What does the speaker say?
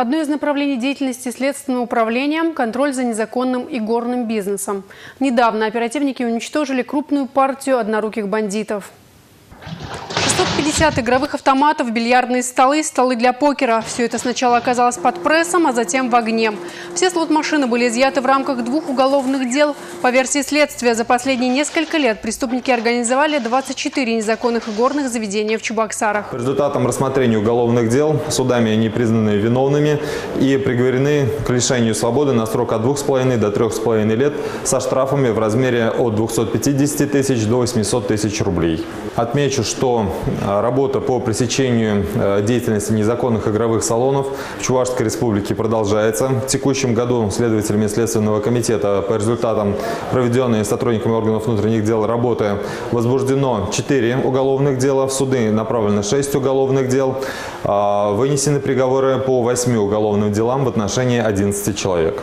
Одно из направлений деятельности Следственного управления – контроль за незаконным и горным бизнесом. Недавно оперативники уничтожили крупную партию одноруких бандитов. 650 игровых автоматов, бильярдные столы, столы для покера. Все это сначала оказалось под прессом, а затем в огне. Все слот-машины были изъяты в рамках двух уголовных дел. По версии следствия, за последние несколько лет преступники организовали 24 незаконных игорных заведения в Чебоксарах. По результатам рассмотрения уголовных дел судами они признаны виновными и приговорены к лишению свободы на срок от 2,5 до 3,5 лет со штрафами в размере от 250 тысяч до 800 тысяч рублей. Отмечу, что работа по пресечению э, деятельности незаконных игровых салонов в Чувашской республике продолжается. В текущем году следователями Следственного комитета по результатам проведенной сотрудниками органов внутренних дел работы возбуждено 4 уголовных дела, в суды направлено 6 уголовных дел, а, вынесены приговоры по 8 уголовным делам в отношении 11 человек.